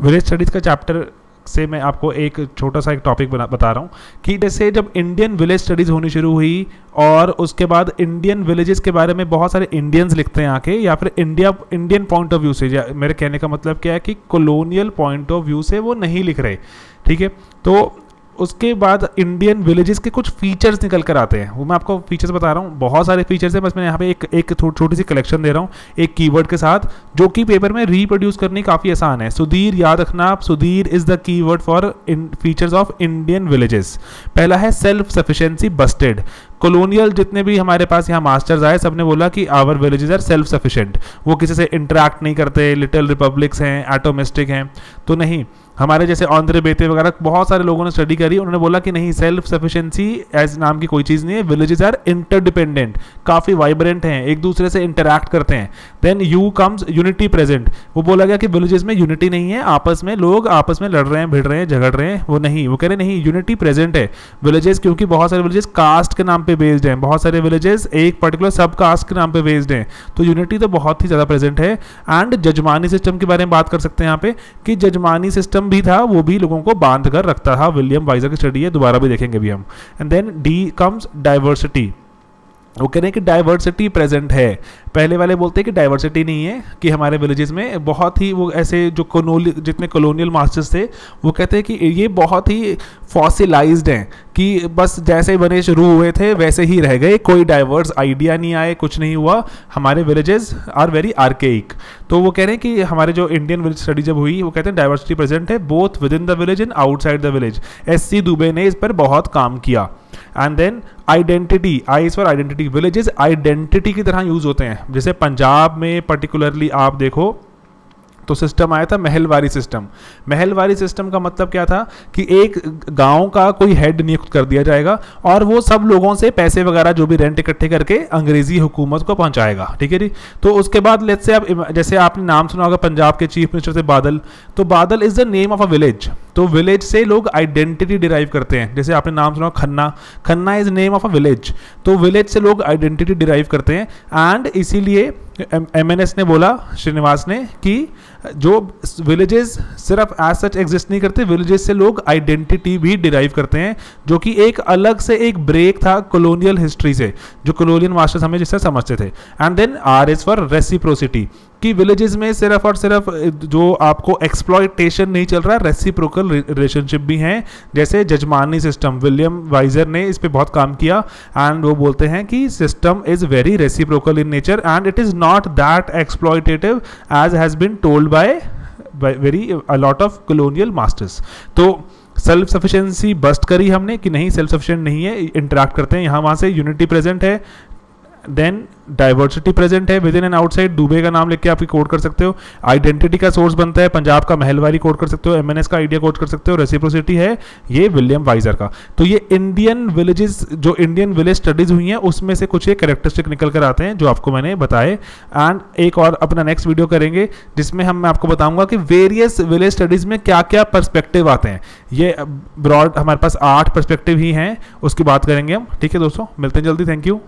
Village studies का chapter से मैं आपको एक छोटा सा एक टॉपिक बना, बता रहा हूँ कि जैसे जब इंडियन विलेज स्टडीज़ होनी शुरू हुई और उसके बाद इंडियन विलेजेस के बारे में बहुत सारे इंडियंस लिखते हैं आके या फिर India Indian point of view से मेरे कहने का मतलब क्या है कि कॉलोनियल पॉइंट ऑफ़ व्यू से वो नहीं लिख रहे, ठीक है? तो उसके बाद इंडियन विलेजेस के कुछ फीचर्स निकल कर आते हैं। वो मैं आपको फीचर्स बता रहा हूँ। बहुत सारे फीचर्स हैं, बस मैं यहाँ पे एक एक छोटी सी कलेक्शन दे रहा हूँ, एक कीवर्ड के साथ, जो कि पेपर में रिप्रोड्यूस करनी काफ़ी आसान है। सुधीर, याद रखना आप, Sudhir is the keyword for features of Indian villages पहला है सेल्फ सफिशेंसी बस्टेड कॉलोनियल जितने भी हमारे पास यहाँ मास्टर्स आए, सबने बोला कि our villages are self sufficient वो किसी से इंटरेक्ट नहीं करते लिटिल रिपब्लिक्स हैं एटोमिस्टिक हैं. तो नहीं, हमारे जैसे आंध्र बेते वगैरह बहुत सारे लोगों ने स्टडी करी, उन्होंने बोला कि नहीं सेल्फ सफिशिएंसी एज नाम की कोई चीज़ नहीं है विलेजेस आर इंटरडिपेंडेंट काफ़ी वाइब्रेंट हैं, एक दूसरे से इंटरेक्ट करते हैं. Then U comes unity present वो बोला गया कि विलेजेस में यूनिटी नहीं है, आपस में लोग आपस में लड़ रहे हैं, भिड़ रहे हैं, झगड़ रहे हैं, वो नहीं, वो कह रहे नहीं यूनिटी प्रेजेंट है. विलेजेस क्योंकि बहुत सारे विलेजेस कास्ट के नाम पे बेस्ड हैं। बहुत सारे विलेजेस एक पर्टिकुलर सब कास्ट के नाम पे बेस्ड हैं। तो यूनिटी तो बहुत ही ज़्यादा प्रेजेंट है। एंड जजमानी सिस्टम के बारे में बात कर सकते हैं यहाँ पे कि जजमानी सिस्टम भी था, वो भी लोगों को बाँध कर रखता था। विलियम वाइजर की स्टडी है, दोबारा भी देखेंगे भी हम। And then D comes diversity वो कह रहे हैं कि डाइवर्सिटी प्रेजेंट है। पहले वाले बोलते हैं कि डाइवर्सिटी नहीं है, कि हमारे विलेजेस में बहुत ही वो ऐसे जो कलोनी जितने कॉलोनियल मास्टर्स थे, वो कहते हैं कि ये बहुत ही फॉसिलाइज्ड हैं, कि बस जैसे बने शुरू हुए थे, वैसे ही रह गए। कोई डाइवर्स आइडिया नहीं आए, कुछ नहीं हुआ। हमारे विलेजेस आर वेरी आर्केइक तो वो कह रहे हैं कि हमारे जो इंडियन विलेज स्टडी जब हुई, वो कहते हैं डाइवर्सिटी प्रेजेंट है both within the village and outside the village S C Dubey ने इस पर बहुत काम किया। And then identity I is for identity villages identity की तरह यूज़ होते हैं। जैसे पंजाब में पर्टिकुलरली आप देखो तो सिस्टम आया था महलवारी सिस्टम महलवारी सिस्टम का मतलब क्या था? कि एक गाँव का कोई हेड नियुक्त कर दिया जाएगा और वो सब लोगों से पैसे वगैरह जो भी रेंट इकट्ठे करके अंग्रेज़ी हुकूमत को पहुंचाएगा। ठीक है जी? तो उसके बाद लेट से आप, जैसे आपने नाम सुना होगा पंजाब के चीफ मिनिस्टर थे बादल। तो Badal is the name of a village तो विलेज से लोग आइडेंटिटी डिराइव करते हैं। जैसे आपने नाम सुना Khanna. Khanna is name of a village तो विलेज से लोग आइडेंटिटी डिराइव करते हैं। एंड इसीलिए एमएनएस ने बोला, श्रीनिवास ने, कि जो विलेजेस सिर्फ़ एज सच एग्जिस्ट नहीं करते विलेजेस से लोग आइडेंटिटी भी डिराइव करते हैं, जो कि एक अलग से एक ब्रेक था कॉलोनियल हिस्ट्री से, जो कॉलोनियल मास्टर्स हमें जिससे समझते थे। And then R is for reciprocity कि विलेजेस में सिर्फ़ और सिर्फ़, जो आपको एक्सप्लॉयटेशन नहीं चल रहा रेसिप्रोकल रिलेशनशिप भी हैं। जैसे जजमानी सिस्टम विलियम वाइजर ने इस पर बहुत काम किया एंड वो बोलते हैं कि system is very reciprocal in nature and it is not that exploitative as has been told by very a lot of colonial masters तो सेल्फ सफिशेंसी बस्ट करी हमने कि नहीं सेल्फ सफिशेंट नहीं है इंटरेक्ट करते हैं, यहाँ वहाँ से यूनिटी प्रेजेंट है देन डाइवर्सिटी प्रेजेंट है within and outside Dubey का नाम लिख के आप कोड कर सकते हो। आइडेंटिटी का सोर्स बनता है पंजाब का महलवारी कोड कर सकते हो एमएनएस का आइडिया कोड कर सकते हो रेसिप्रोसिटी है ये विलियम वाइजर का। तो ये इंडियन विलेजेस जो इंडियन विलेज स्टडीज़ हुई हैं, उसमें से कुछ एक करेक्टरिस्टिक निकल कर आते हैं, जो आपको मैंने बताए। एंड एक और अपना नेक्स्ट वीडियो करेंगे, जिसमें हम, मैं आपको बताऊँगा कि वेरियस विलेज स्टडीज़ में क्या क्या परस्पेक्टिव आते हैं। ये ब्रॉड हमारे पास आठ परस्पेक्टिव ही हैं, उसकी बात करेंगे हम। ठीक है दोस्तों, मिलते हैं जल्दी थैंक यू